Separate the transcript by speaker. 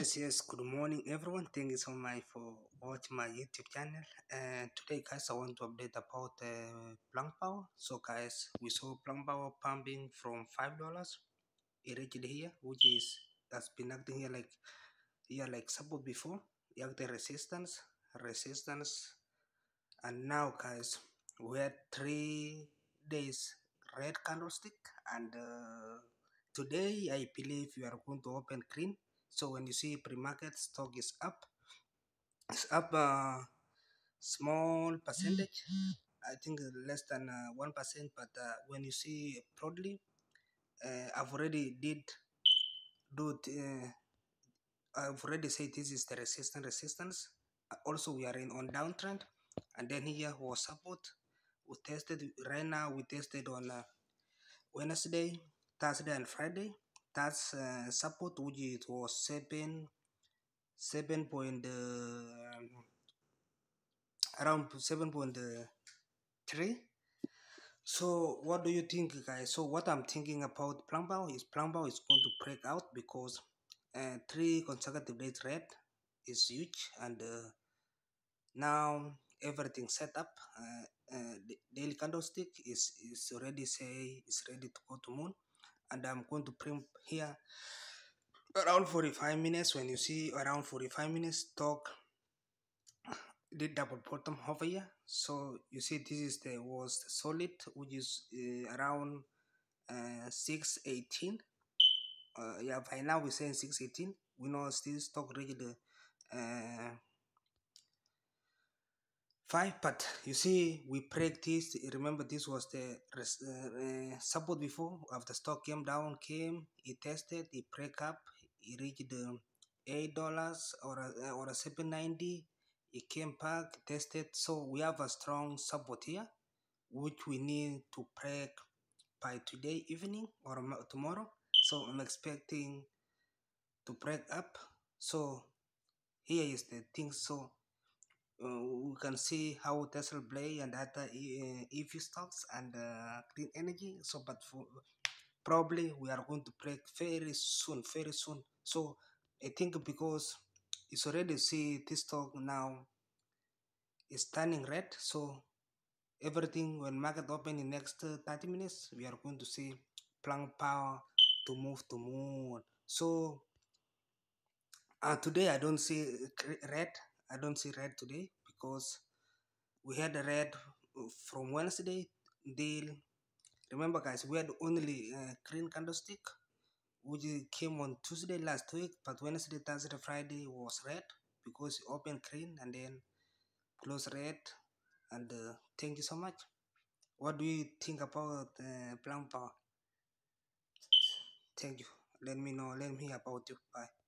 Speaker 1: Yes, yes. Good morning, everyone. Thank you so much for watching my YouTube channel. And today, guys, I want to update about uh, Plug Power. So, guys, we saw Plug Power pumping from five dollars. It reached here, which is that's been acting here like here like support before. You have the resistance, resistance, and now, guys, we had three days red candlestick, and uh, today I believe we are going to open green so when you see pre-market stock is up, it's up a small percentage. I think less than uh, one But uh, when you see broadly, uh, I've already did do. Uh, I've already said this is the resistance. Resistance. Uh, also, we are in on downtrend, and then here was support. We tested right now. We tested on uh, Wednesday, Thursday, and Friday that's uh, support which it was 7 7 point uh, around 7.3 so what do you think guys? So what i'm thinking about Plug Power is Plug Power is going to break out because uh, three consecutive days red is huge and uh, now everything set up uh, uh, daily candlestick is is already say is ready to go to moon and I'm going to print here around 45 minutes. When you see around 45 minutes talk the double bottom over here. So you see this is the was solid which is uh, around uh, 618 uh, yeah by now we're saying 618 we know still stock the uh, five but you see we practiced remember this was the uh, support before after stock came down came it tested it break up it reached the eight dollars or or a 790 it came back tested. So we have a strong support here which we need to break by today evening or tomorrow. So i'm expecting to break up. So here is the thing. So uh, we can see how Tesla play and other EV uh, stocks and uh, clean energy. So, but for, probably we are going to break very soon, very soon. So, I think because it's already see this stock now is turning red. So, everything when market open in next 30 minutes, we are going to see Plug Power to move to moon. So, uh, today I don't see red I don't see red today because we had a red from Wednesday deal. Remember, guys, we had only uh, green candlestick which came on Tuesday last week, but Wednesday, Thursday, Friday was red because it opened green and then closed red. And uh, thank you so much. What do you think about uh, Plug Power? Thank you. Let me know. Let me hear about you. Bye.